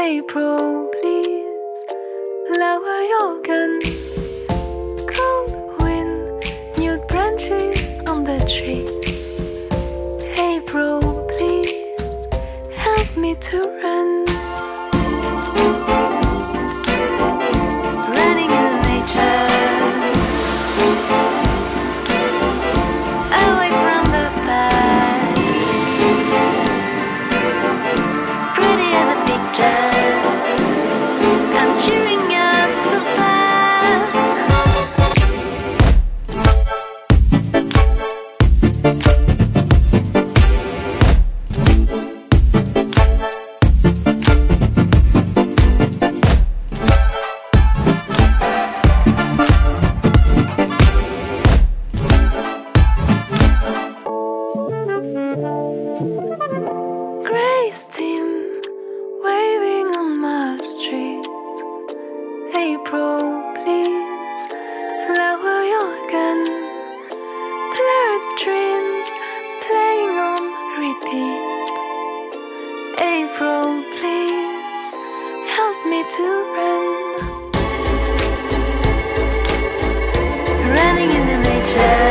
April, please lower your gun. Cold wind, nude branches on the trees. April, please help me to run. April, please lower your gun. Blurred dreams playing on repeat. April, please help me to run. Running in the nature.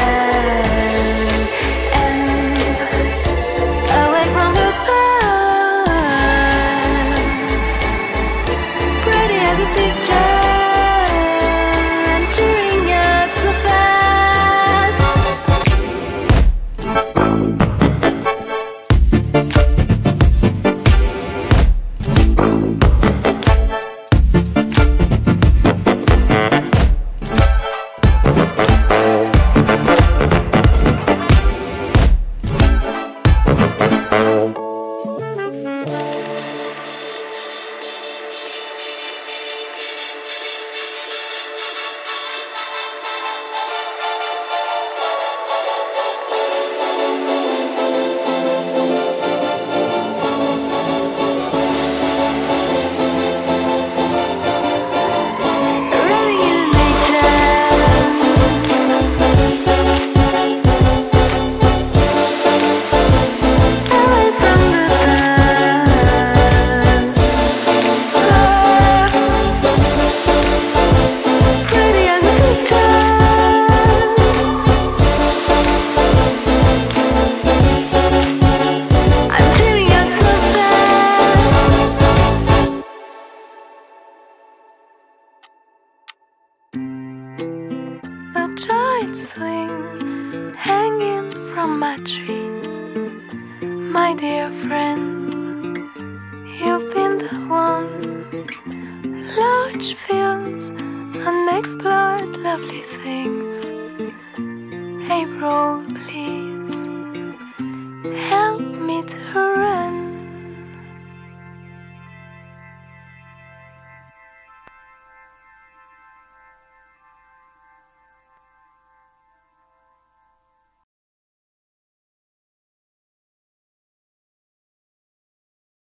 Running swing hanging from my tree. My dear friend, you've been the one. Large fields, unexplored lovely things. April, please help me to run.